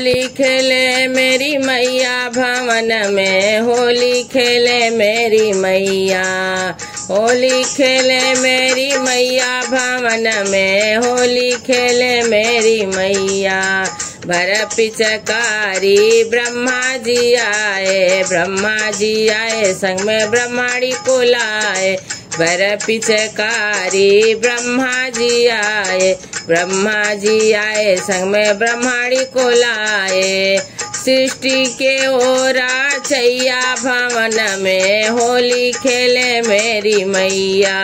होली खेले मेरी मैया, भवन में होली खेले मेरी मैया। होली खेले मेरी मैया, भवन में होली खेले मेरी मैया। भर पिचकारी ब्रह्मा जी आए ब्रह्मा जी आए, संग में ब्रह्माड़ी को लाए। भर पिचकारी ब्रह्मा जी आए ब्रह्मा जी आए, संग में ब्रह्माणी को लाए। सृष्टि के ओरा छैया भवन में होली खेले मेरी मैया।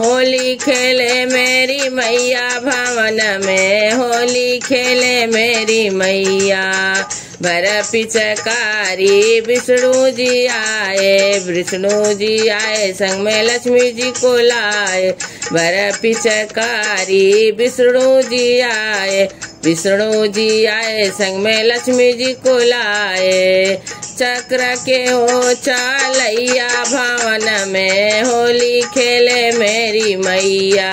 होली खेले मेरी मैया, भवन में होली खेले मेरी मैया। भर पिचकारी विष्णु जी आए, विष्णु जी आए, संग में लक्ष्मी जी को लाए। भर पिचकारी विष्णु जी आए, विष्णु जी आए, संग में लक्ष्मी जी को लाए। चक्र के हो चालैया, भवन में होली खेले मेरी मैया।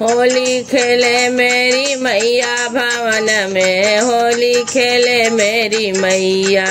होली खेले मेरी मैया, भवन में होली खेले मेरी मैया।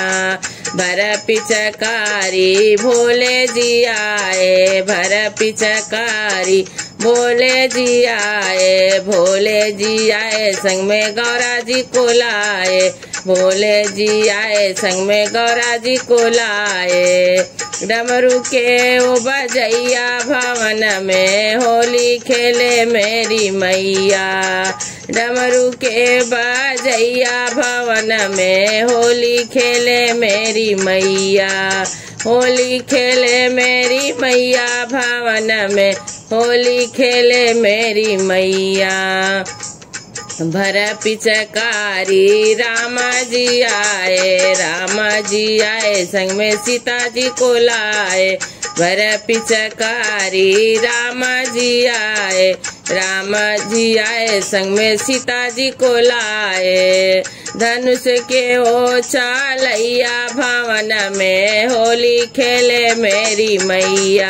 भर पिचकारी भोले जी आए भर पिचकारी भोले जी आए, भोले जी आए, संग में गौरा जी को लाए। भोले जी आए, संग में गौरा जी को लाए। डमरू के ओ बजैया, भवन में होली खेले मेरी मैया। डमरू के बजैया, भवन में होली खेले मेरी मैया। होली खेले मेरी मैया, भवन में होली खेले मेरी मैया। भर पिचकारी रामा जी आए रामा जी आए, संग में सीता जी को लाए। भर पिचकारी रामा जी आए रामा जी आए, संग में सीता जी को लाए। धनुष के ओ चालैया, भवन में होली खेले मेरी मैया।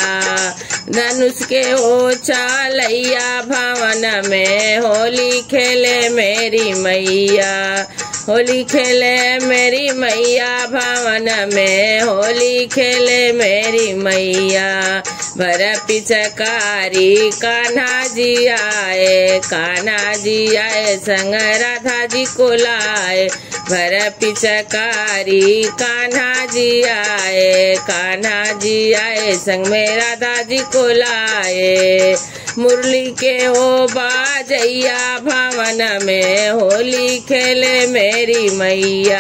धनुष के ओ चालैया भवन में होली खेले मेरी मैया। होली खेले मेरी मैया भवन में होली खेले मेरी मैया। भर पिचकारी कान्हा जी आए, कान्हा जी आए, संग राधा जी को लाए। भर पिचकारी, कान्हा जी आए, कान्हा जी आए, संग में राधा जी को लाए। मुरली के ओ बाजैया, भवन में होली खेले मेरी मैया।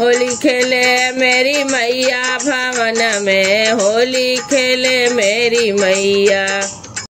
होली खेले मेरी मैया, भवन में होली खेले मेरी मैया।